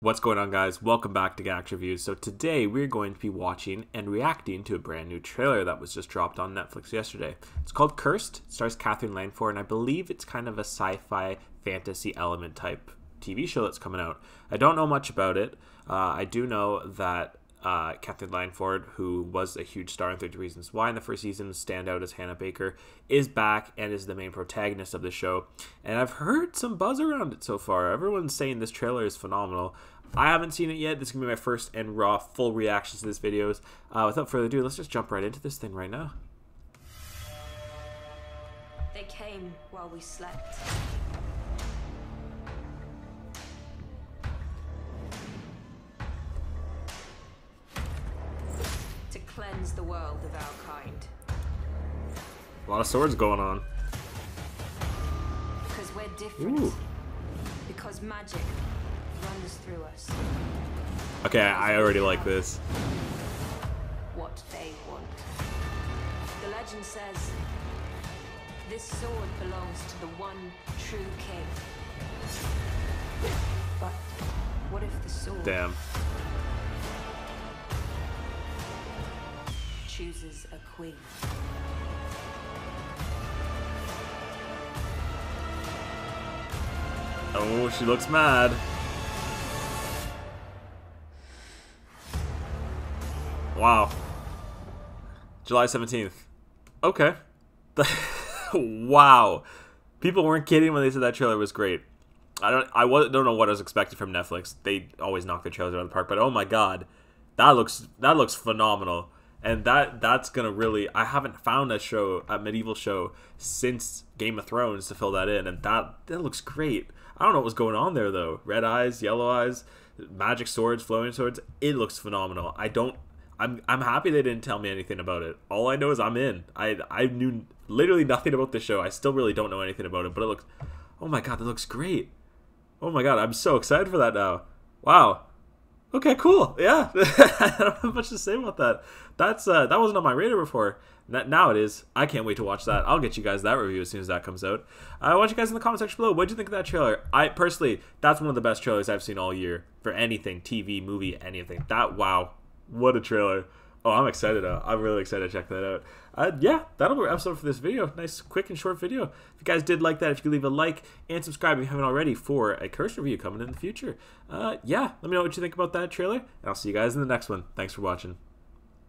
What's going on, guys? Welcome back to Gax Reviews. So, today we're going to be watching and reacting to a brand new trailer that was just dropped on Netflix yesterday. It's called Cursed, it stars Katherine Langford, and I believe it's kind of a sci fi fantasy element type TV show that's coming out. I don't know much about it. Uh, I do know that uh, Katherine Langford, who was a huge star in 13 Reasons Why in the first season, stand out as Hannah Baker, is back and is the main protagonist of the show. And I've heard some buzz around it so far. Everyone's saying this trailer is phenomenal. I haven't seen it yet. This is going to be my first and raw full reactions to this videos. Uh, without further ado, let's just jump right into this thing right now. They came while we slept. Cleanse the world of our kind. A lot of swords going on. Because we're different. Ooh. Because magic runs through us. Okay, I already like this. What they want. The legend says this sword belongs to the one true king. But what if the sword Damn. Chooses a queen? Oh, she looks mad. Wow. July 17th. Okay. wow. People weren't kidding when they said that trailer was great. I don't I was, don't know what I was expecting from Netflix. They always knock their trailers out of the park, but oh my god. That looks that looks phenomenal. And that that's to really I haven't found a show, a medieval show since Game of Thrones to fill that in and that that looks great. I don't know what was going on there though. Red eyes, yellow eyes, magic swords, flowing swords. It looks phenomenal. I don't I'm I'm happy they didn't tell me anything about it. All I know is I'm in. I I knew literally nothing about the show. I still really don't know anything about it, but it looks Oh my god, that looks great. Oh my god, I'm so excited for that now. Wow. Okay, cool. Yeah, I don't have much to say about that. That's uh, that wasn't on my radar before. Now it is. I can't wait to watch that. I'll get you guys that review as soon as that comes out. I uh, want you guys in the comment section below. What do you think of that trailer? I personally, that's one of the best trailers I've seen all year for anything, TV, movie, anything. That wow, what a trailer! Oh, I'm excited. Uh, I'm really excited to check that out. Uh, yeah, that'll be our episode for this video. Nice, quick, and short video. If you guys did like that, if you could leave a like and subscribe if you haven't already for a curse review coming in the future. Uh, yeah, let me know what you think about that trailer, and I'll see you guys in the next one. Thanks for watching.